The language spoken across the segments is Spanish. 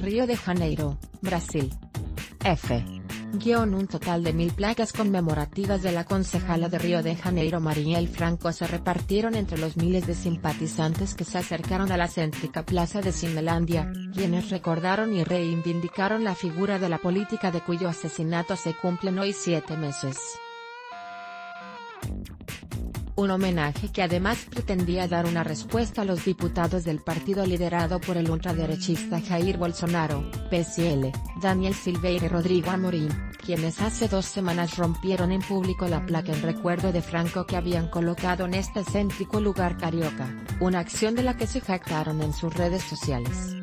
Río de Janeiro, Brasil. F. un total de mil placas conmemorativas de la concejala de Río de Janeiro Mariel Franco se repartieron entre los miles de simpatizantes que se acercaron a la céntrica plaza de Cinelandia, quienes recordaron y reivindicaron la figura de la política de cuyo asesinato se cumplen hoy siete meses un homenaje que además pretendía dar una respuesta a los diputados del partido liderado por el ultraderechista Jair Bolsonaro, PSL, Daniel Silveira y Rodrigo Amorim, quienes hace dos semanas rompieron en público la placa en recuerdo de Franco que habían colocado en este céntrico lugar carioca, una acción de la que se jactaron en sus redes sociales.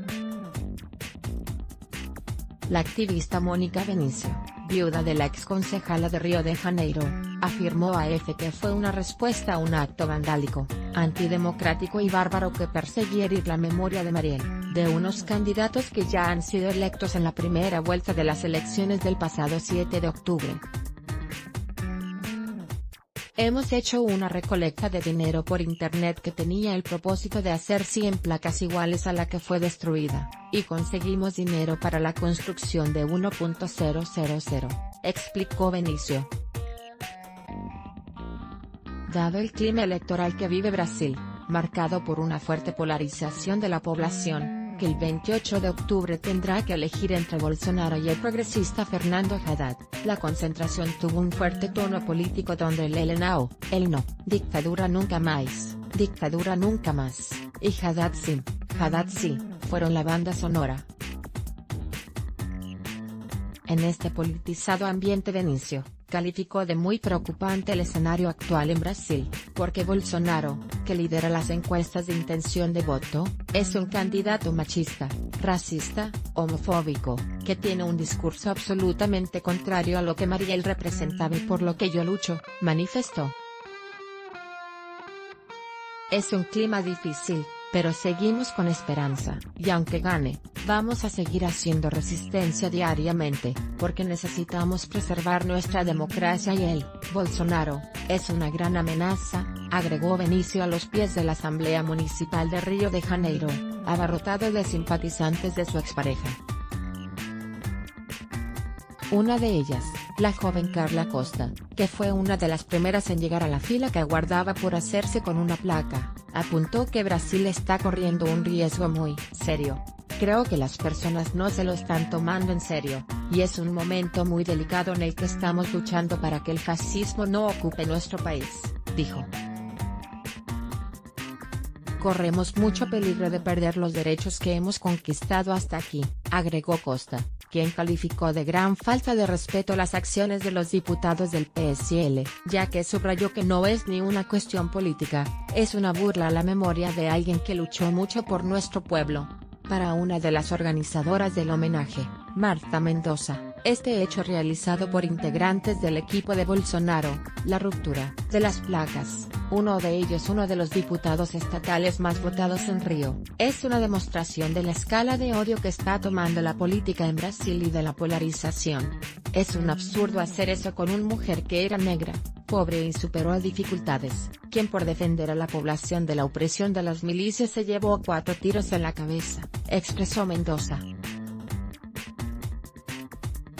La activista Mónica Benicio, viuda de la exconcejala de Río de Janeiro, afirmó a EFE que fue una respuesta a un acto vandálico, antidemocrático y bárbaro que perseguía herir la memoria de Mariel, de unos candidatos que ya han sido electos en la primera vuelta de las elecciones del pasado 7 de octubre. Hemos hecho una recolecta de dinero por internet que tenía el propósito de hacer 100 placas iguales a la que fue destruida, y conseguimos dinero para la construcción de 1.000, explicó Benicio. Dado el clima electoral que vive Brasil, marcado por una fuerte polarización de la población, que el 28 de octubre tendrá que elegir entre Bolsonaro y el progresista Fernando Haddad, la concentración tuvo un fuerte tono político donde el Elenao, el no, dictadura nunca más, dictadura nunca más, y Haddad sí, Haddad sí, fueron la banda sonora. En este politizado ambiente de inicio, calificó de muy preocupante el escenario actual en Brasil, porque Bolsonaro, que lidera las encuestas de intención de voto, es un candidato machista, racista, homofóbico, que tiene un discurso absolutamente contrario a lo que Mariel representaba y por lo que yo lucho, manifestó. Es un clima difícil, pero seguimos con esperanza. Y aunque gane, vamos a seguir haciendo resistencia diariamente, porque necesitamos preservar nuestra democracia y él, Bolsonaro, es una gran amenaza, agregó Benicio a los pies de la Asamblea Municipal de Río de Janeiro, abarrotado de simpatizantes de su expareja. Una de ellas, la joven Carla Costa, que fue una de las primeras en llegar a la fila que aguardaba por hacerse con una placa, apuntó que Brasil está corriendo un riesgo muy serio. Creo que las personas no se lo están tomando en serio, y es un momento muy delicado en el que estamos luchando para que el fascismo no ocupe nuestro país, dijo. Corremos mucho peligro de perder los derechos que hemos conquistado hasta aquí, agregó Costa quien calificó de gran falta de respeto las acciones de los diputados del PSL, ya que subrayó que no es ni una cuestión política, es una burla a la memoria de alguien que luchó mucho por nuestro pueblo. Para una de las organizadoras del homenaje, Marta Mendoza, este hecho realizado por integrantes del equipo de Bolsonaro, la ruptura de las placas, uno de ellos uno de los diputados estatales más votados en Río, es una demostración de la escala de odio que está tomando la política en Brasil y de la polarización. Es un absurdo hacer eso con una mujer que era negra, pobre y superó dificultades, quien por defender a la población de la opresión de las milicias se llevó cuatro tiros en la cabeza, expresó Mendoza.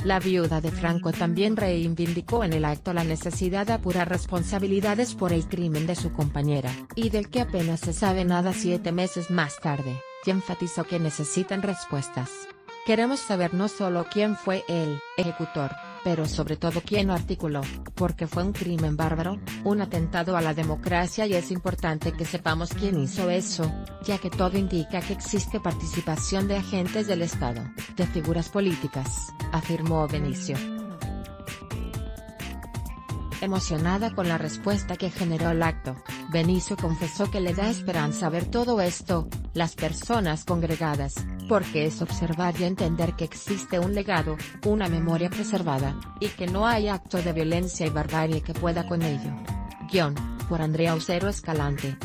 La viuda de Franco también reivindicó en el acto la necesidad de apurar responsabilidades por el crimen de su compañera, y del que apenas se sabe nada siete meses más tarde, y enfatizó que necesitan respuestas. Queremos saber no solo quién fue el ejecutor, pero sobre todo quién lo articuló, porque fue un crimen bárbaro, un atentado a la democracia y es importante que sepamos quién hizo eso, ya que todo indica que existe participación de agentes del Estado, de figuras políticas, afirmó Benicio. Emocionada con la respuesta que generó el acto, Benicio confesó que le da esperanza ver todo esto, las personas congregadas, porque es observar y entender que existe un legado, una memoria preservada, y que no hay acto de violencia y barbarie que pueda con ello. Guión, por Andrea Usero Escalante.